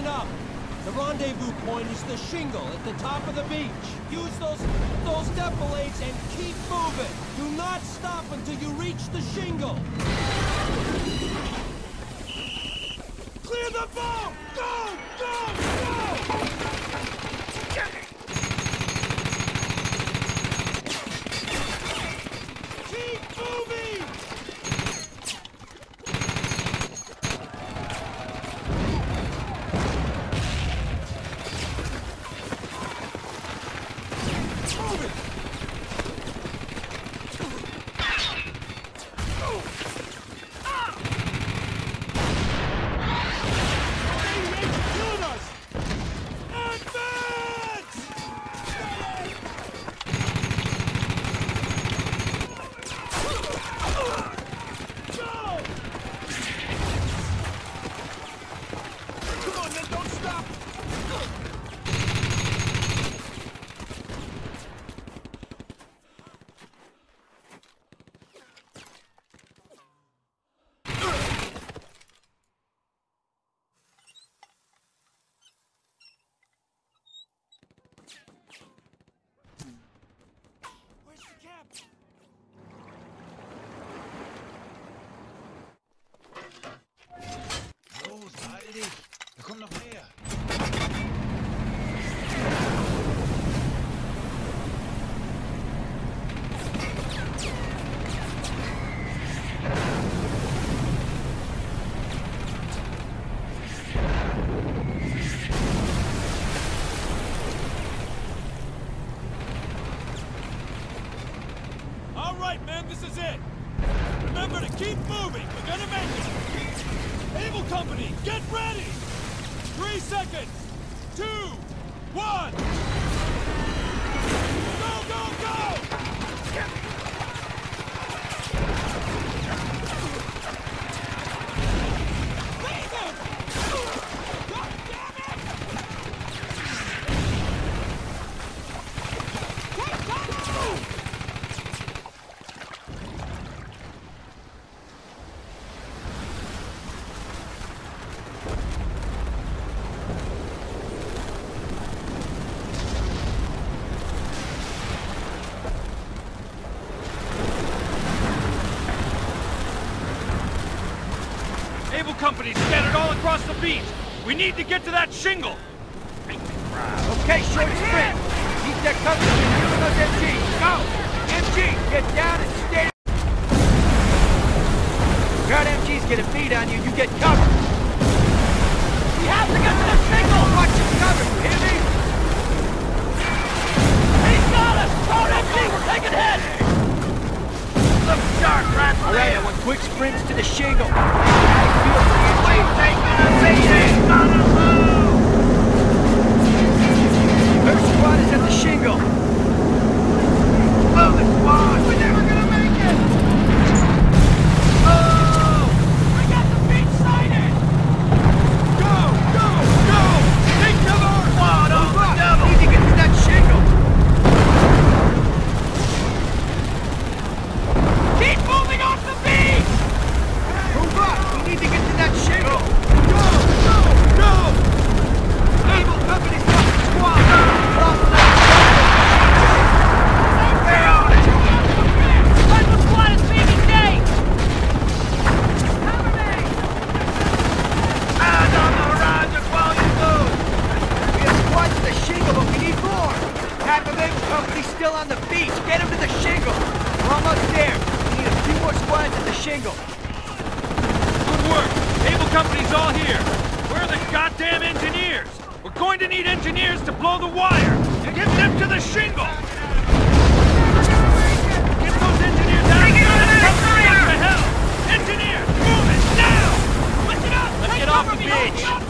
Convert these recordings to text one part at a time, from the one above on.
listen up. The rendezvous point is the shingle at the top of the beach. Use those those defilades and keep moving. Do not stop until you reach the shingle. Clear the boat! Go! Go! Go! Keep moving! Moving! Killing us! Advance! Go! Come on, then, don't stop! Where's the captain? Los, beeil dich! Da kommt noch mehr! All right, men, this is it. Remember to keep moving. We're gonna make it. Able Company, get ready. Three seconds. Two, one. Go, go, go! Leave him! God damn it! Quick, go! Able companies scattered all across the beach. We need to get to that shingle. Okay, short sprint. Keep that between you and those MGs. Go! MG, get down and stay. Kraut MG's get a beat on you, you get covered. We have to get to the shingle. Watch your cover, you hear me? He's got us! Crowd MG, we're taking hits! Sharp, right All right, I want quick sprints to the shingle. How you feel for the? Still on the beach! Get them to the shingle! We're almost there! We need a few more squads at the shingle! Good work. Able company's all here. Where are the goddamn engineers? We're going to need engineers to blow the wire. Get them to the shingle. Get those engineers out of here. What the hell? Engineers, move it now. Lift it up. Let's get off the beach.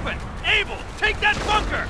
open! Able, take that bunker!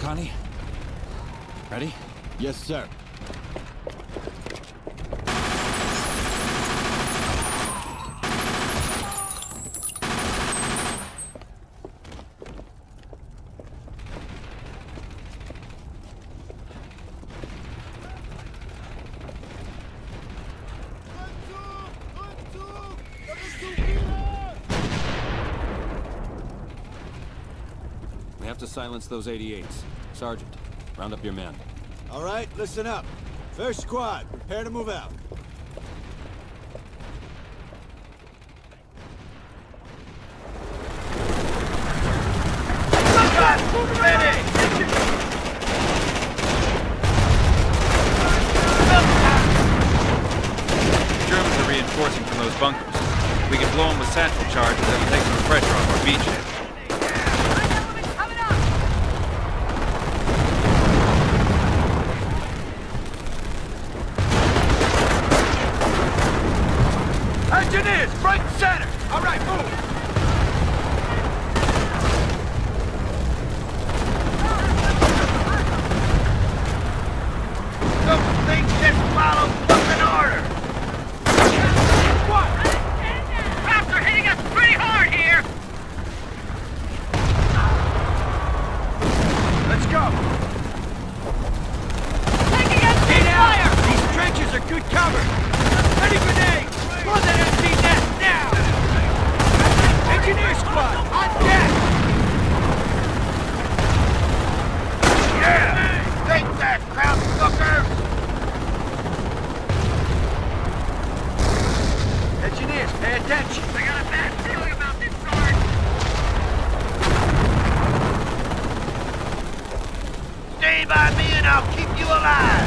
Conti? Ready? Yes, sir. We have to silence those 88s. Sergeant, round up your men. All right, listen up. First squad, prepare to move out. Germans are reinforcing from those bunkers. We can blow them with satchel charges that'll take some pressure off our beachhead. follow. Stay by me and I'll keep you alive!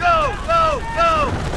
Go, go, go!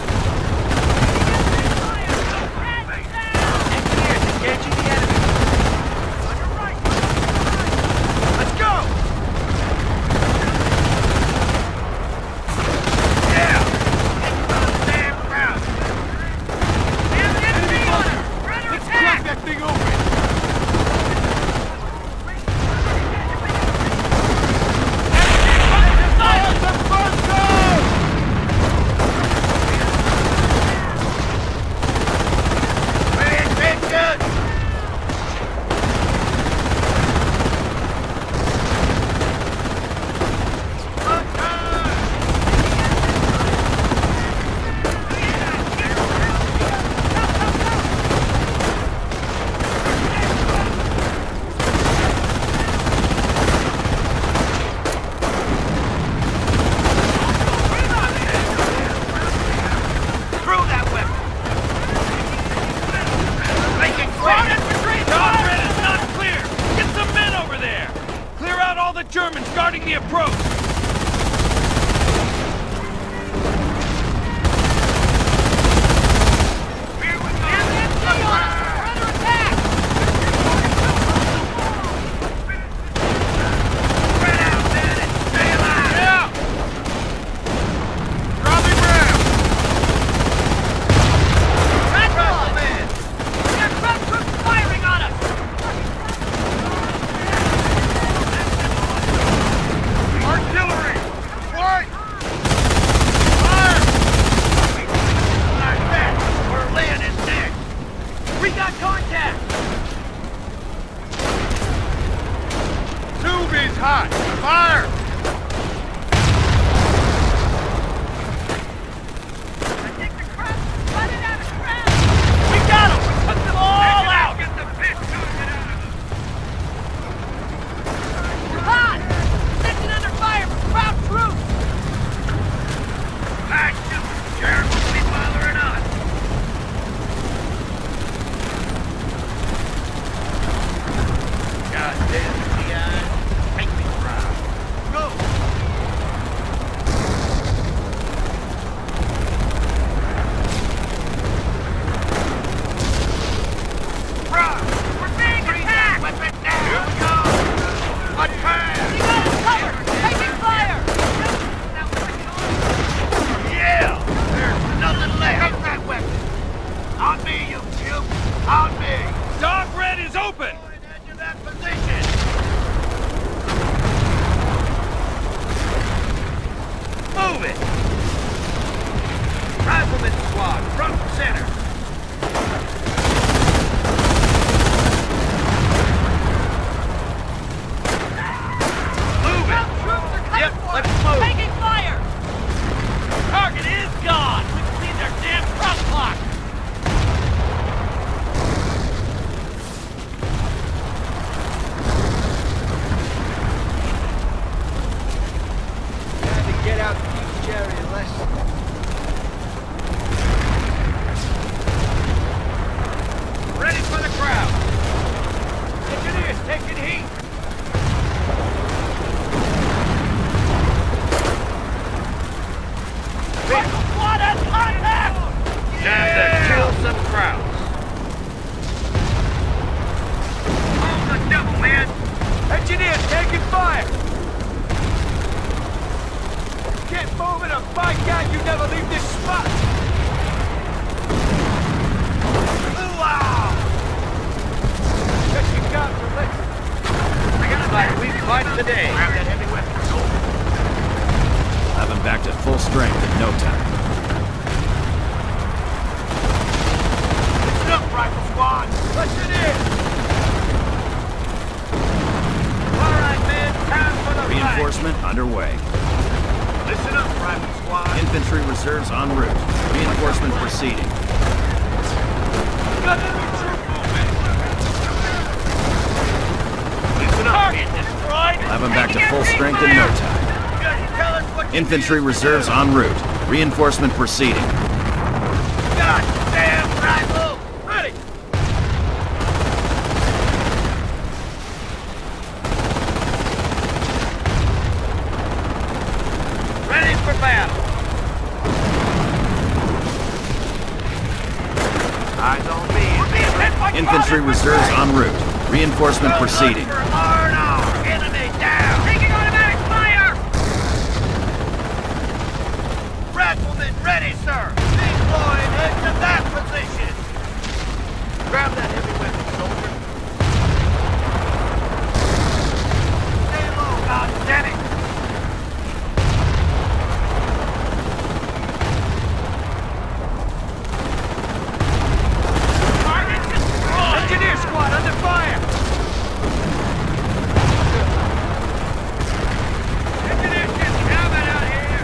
Back to full strength in no time. Listen up, rifle squad! Push it in! All right, man, time for the fight. Reinforcement underway. Listen up, rifle squad! Infantry reserves en route. Reinforcement proceeding. Got enemy troop movement! Listen up, get destroyed! Have him back to full strength in no time. Just tell us what you Infantry need us to reserves en route. Reinforcement proceeding. God damn rifle! Ready! Ready for battle! Eyes on me. We're being hit by Infantry reserves en route. Reinforcement proceeding. For R&R. Enemy down! Taking automatic fire! Rifleman ready, sir! Deploying head to that position! Grab that heavy weapon, soldier. Stay low, goddammit! Target destroyed! Engineer squad under fire! Engineers getting combat out here!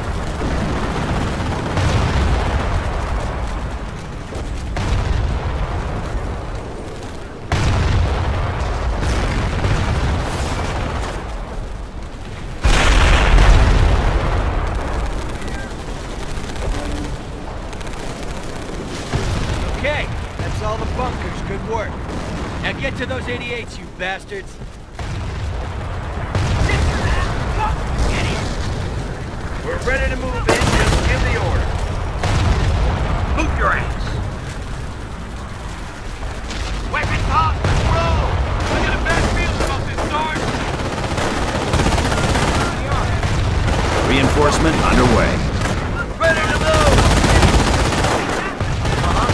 Okay, that's all the bunkers. Good work. Now get to those 88s, you bastards. We're ready to move in. Just give the order. Move your ass. Weapons hot. Roll. I got a bad feeling about this, Sarge. Reinforcement underway. Ready to move. Uh-huh.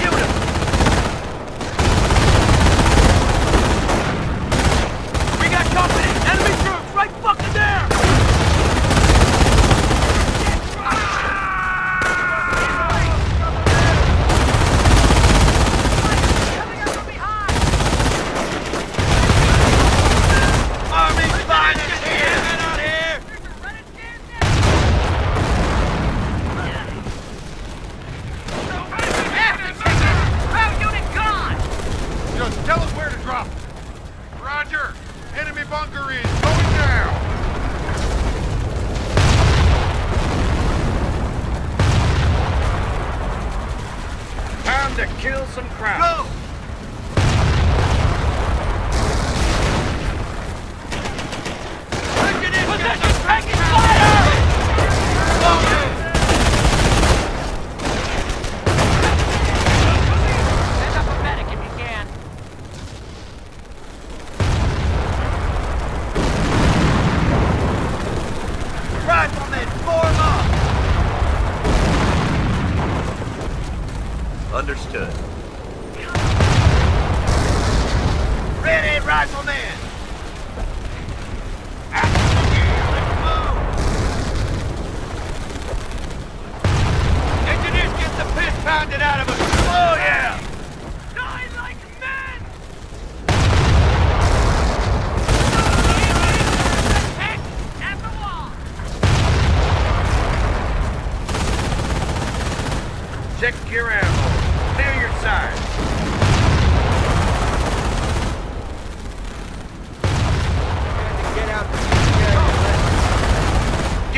Give it 'em. We got company! Enemy troops right fucking there! Coming up from behind! Army's finest here! Get out here! Run it down! Ground unit gone! Just tell us where to drop. Roger. Enemy bunker is going down. Time to kill some Kraut. Go! Position taking fire! Send up a medic if you can. Riflemen, form up! Understood. Ready, riflemen! After the gear, let's move! Engineers get the piss pounded out of us! Oh, yeah! Die like men! Tank at the wall! Check your ammo. Clear your side. Get out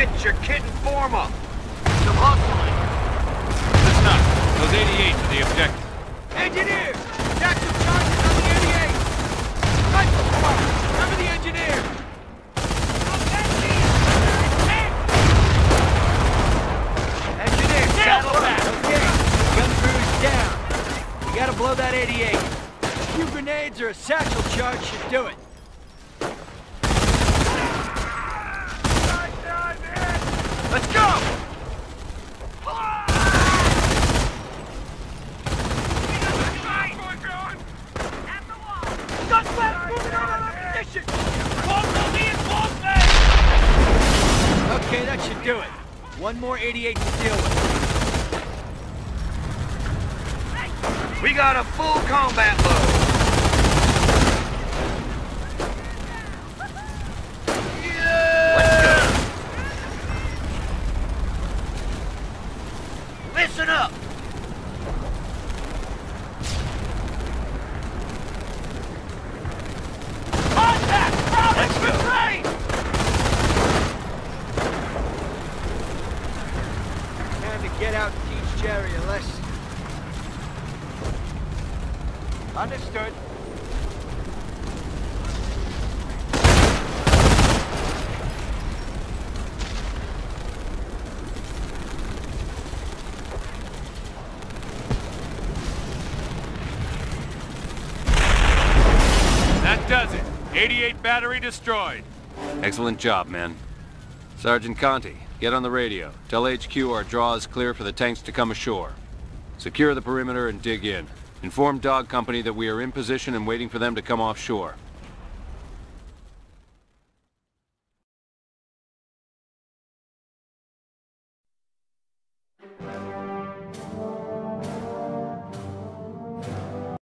Get your kit and form up. Some hustling. Listen not. Those 88 to the objective. Engineers! Attack some charges on the 88! Rifle! Cover the engineer! Engineer, saddle back! Okay, gun crew's down. You gotta blow that 88. A few grenades or a satchel charge should do it. Let's go! Okay, that should do it. One more 88 to deal with. We got a full combat load. Listen up! Contact! Promise! Refrain! Time to get out and teach Jerry a lesson. Understood. That does it. 88 battery destroyed. Excellent job, men. Sergeant Conti, get on the radio. Tell HQ our draw is clear for the tanks to come ashore. Secure the perimeter and dig in. Inform Dog Company that we are in position and waiting for them to come offshore.